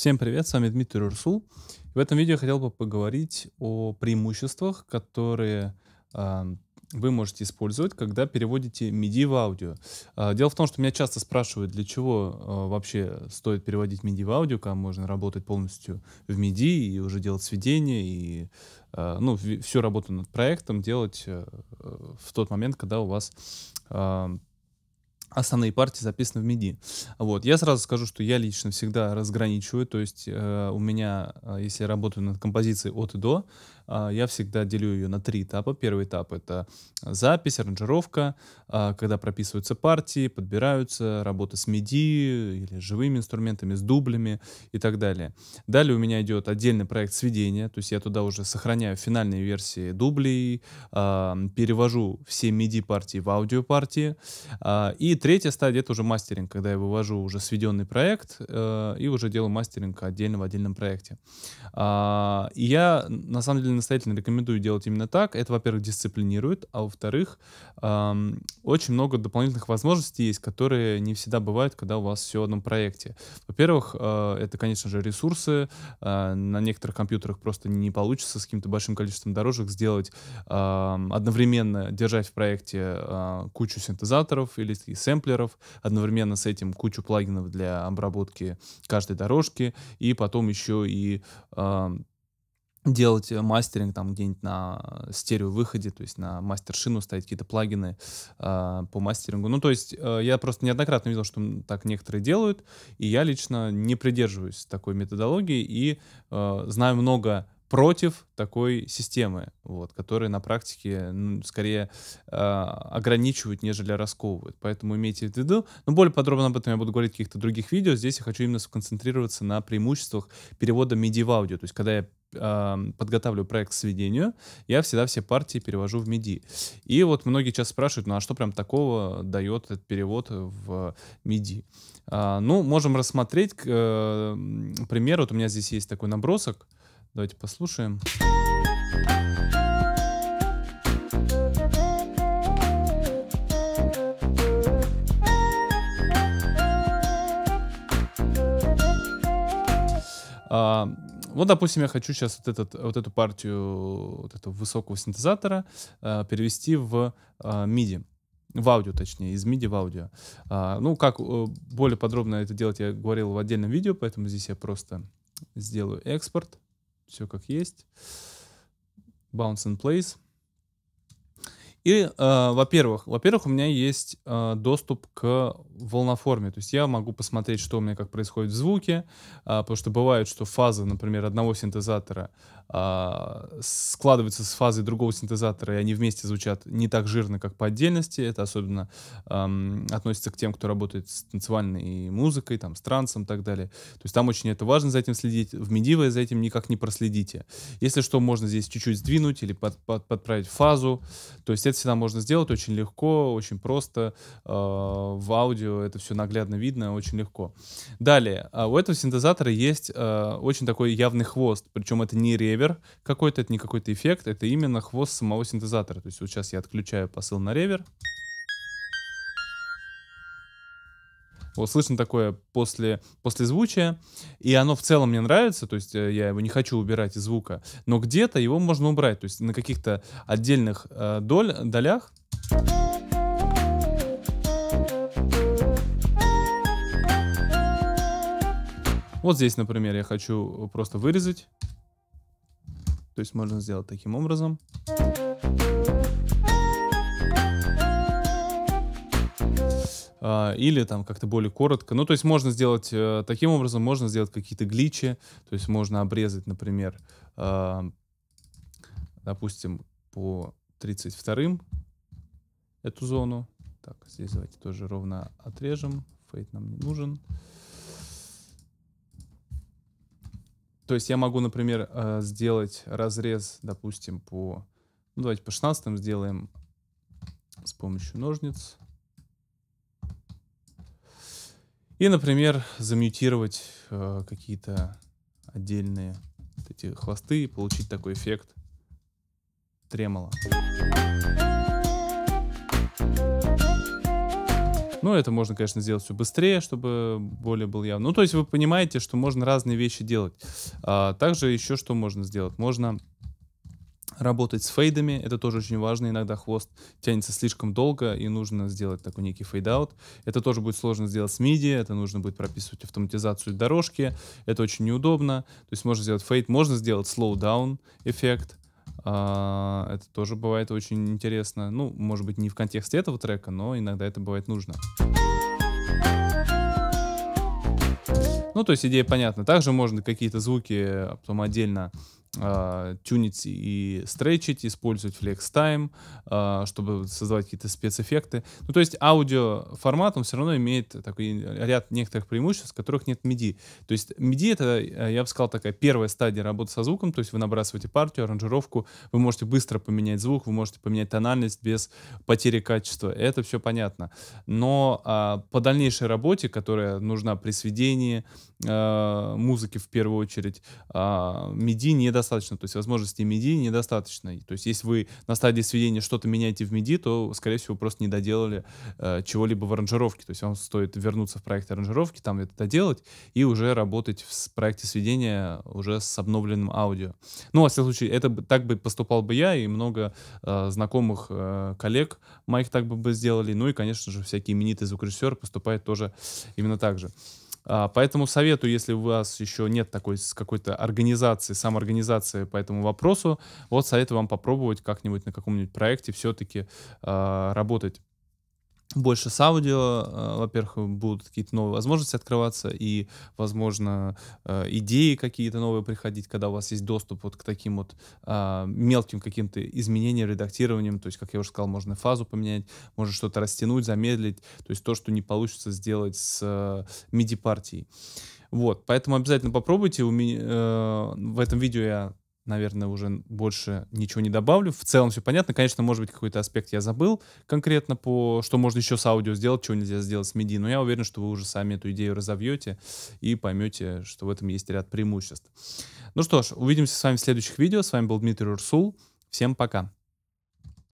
Всем привет, с вами Дмитрий Урсул. В этом видео я хотел бы поговорить о преимуществах, которые э, вы можете использовать, когда переводите MIDI в аудио. Э, дело в том, что меня часто спрашивают, для чего э, вообще стоит переводить MIDI в аудио, когда можно работать полностью в MIDI и уже делать сведения, и э, ну, всю работу над проектом делать э, в тот момент, когда у вас основные партии записаны в MIDI. Вот. Я сразу скажу, что я лично всегда разграничиваю, то есть э, у меня, э, если я работаю над композицией от и до, я всегда делю ее на три этапа. Первый этап — это запись, аранжировка, а, когда прописываются партии, подбираются, работа с MIDI или живыми инструментами, с дублями и так далее. Далее у меня идет отдельный проект сведения, то есть я туда уже сохраняю финальные версии дублей, а, перевожу все MIDI-партии в аудиопартии. И третья стадия — это уже мастеринг, когда я вывожу уже сведенный проект э, и уже делаю мастеринг отдельно в отдельном проекте. И я, на самом деле, настоятельно рекомендую делать именно так. Это, во-первых, дисциплинирует, а во-вторых, эм, очень много дополнительных возможностей есть, которые не всегда бывают, когда у вас все в одном проекте. Во-первых, э, это, конечно же, ресурсы. Э, на некоторых компьютерах просто не получится с каким-то большим количеством дорожек сделать э, одновременно, держать в проекте э, кучу синтезаторов или сэмплеров, одновременно с этим кучу плагинов для обработки каждой дорожки, и потом еще и делать э, мастеринг там где-нибудь на стерео выходе, то есть на мастер-шину ставить какие-то плагины э, по мастерингу. Ну, то есть э, я просто неоднократно видел, что так некоторые делают, и я лично не придерживаюсь такой методологии и э, знаю много против такой системы, вот, которая на практике ну, скорее э, ограничивают, нежели расковывают. Поэтому имейте в виду. Но более подробно об этом я буду говорить в каких-то других видео. Здесь я хочу именно сконцентрироваться на преимуществах перевода MIDI в аудио. То есть когда я э, подготавливаю проект к сведению, я всегда все партии перевожу в MIDI. И вот многие часто спрашивают, ну а что прям такого дает этот перевод в MIDI? Э, ну, можем рассмотреть, к э, примеру, вот у меня здесь есть такой набросок, Давайте послушаем. А, вот, допустим, я хочу сейчас вот, этот, вот эту партию вот этого высокого синтезатора а, перевести в а, MIDI в аудио, точнее, из MIDI в аудио. А, ну, как э, более подробно это делать, я говорил в отдельном видео, поэтому здесь я просто сделаю экспорт все как есть. Bounce in place. И, э, во-первых, во-первых, у меня есть э, доступ к волноформе, то есть я могу посмотреть, что у меня как происходит в звуке, э, потому что бывает, что фазы, например, одного синтезатора э, складываются с фазой другого синтезатора, и они вместе звучат не так жирно, как по отдельности. Это особенно э, относится к тем, кто работает с танцевальной музыкой, там, с трансом и так далее. То есть там очень это важно за этим следить. В MIDI вы за этим никак не проследите. Если что, можно здесь чуть-чуть сдвинуть или под, под, подправить фазу. То есть это всегда можно сделать очень легко, очень просто. Э, в аудио это все наглядно видно, очень легко. Далее, э, у этого синтезатора есть э, очень такой явный хвост, причем это не ревер какой-то, это не какой-то эффект, это именно хвост самого синтезатора. То есть вот сейчас я отключаю посыл на ревер. Слышно такое после, после звучия, и оно в целом мне нравится, то есть э, я его не хочу убирать из звука, но где-то его можно убрать, то есть на каких-то отдельных э, доль, долях. Вот здесь, например, я хочу просто вырезать. То есть можно сделать таким образом. Или там как-то более коротко. Ну, то есть можно сделать э, таким образом, можно сделать какие-то гличи, то есть можно обрезать, например, э, допустим, по 32 эту зону. Так, здесь давайте тоже ровно отрежем. Фейт нам не нужен. То есть я могу, например, э, сделать разрез, допустим, по... Ну, давайте по 16 сделаем с помощью ножниц. И, например, замьютировать э, какие-то отдельные вот эти хвосты и получить такой эффект тремоло. Ну, это можно, конечно, сделать все быстрее, чтобы более был явно. Ну, то есть вы понимаете, что можно разные вещи делать. А, также еще что можно сделать? Можно работать с фейдами, это тоже очень важно, иногда хвост тянется слишком долго, и нужно сделать такой некий fade out. Это тоже будет сложно сделать с MIDI, это нужно будет прописывать автоматизацию дорожки, это очень неудобно. То есть можно сделать фейд, можно сделать slowdown эффект, а, это тоже бывает очень интересно. Ну, может быть, не в контексте этого трека, но иногда это бывает нужно. Ну, то есть идея понятна. Также можно какие-то звуки потом отдельно э, тюнить и стрейчить, использовать flex time, э, чтобы создавать какие-то спецэффекты. Ну, то есть аудиоформат, он все равно имеет такой ряд некоторых преимуществ, которых нет MIDI. То есть MIDI — это, я бы сказал, такая первая стадия работы со звуком, то есть вы набрасываете партию, аранжировку, вы можете быстро поменять звук, вы можете поменять тональность без потери качества. Это все понятно. Но э, по дальнейшей работе, которая нужна при сведении музыки в первую очередь, MIDI не недостаточно, то есть возможности MIDI недостаточно. То есть если вы на стадии сведения что-то меняете в MIDI, то, скорее всего, просто не доделали э, чего-либо в аранжировке. То есть вам стоит вернуться в проект аранжировки, там это доделать и уже работать в проекте сведения уже с обновленным аудио. Ну, во всяком случае, это так бы поступал бы я и много э, знакомых э, коллег моих так бы, бы сделали. Ну и, конечно же, всякие именитые звукорежиссеры поступают тоже именно так же. А, поэтому советую, если у вас еще нет такой какой-то организации, самоорганизации по этому вопросу, вот советую вам попробовать как-нибудь на каком-нибудь проекте все-таки а, работать больше с аудио, э, во-первых, будут какие-то новые возможности открываться, и, возможно, э, идеи какие-то новые приходить, когда у вас есть доступ вот к таким вот а, мелким каким-то изменениям, редактированиям, то есть, как я уже сказал, можно фазу поменять, можно что-то растянуть, замедлить, то есть то, что не получится сделать с MIDI-партией. Э, вот, поэтому обязательно попробуйте. У меня, в этом видео я наверное, уже больше ничего не добавлю. В целом все понятно. Конечно, может быть, какой-то аспект я забыл конкретно по, что можно еще с аудио сделать, чего нельзя сделать с MIDI. Но я уверен, что вы уже сами эту идею разовьете и поймете, что в этом есть ряд преимуществ. Ну что ж, увидимся с вами в следующих видео. С вами был Дмитрий Урсул. Всем пока.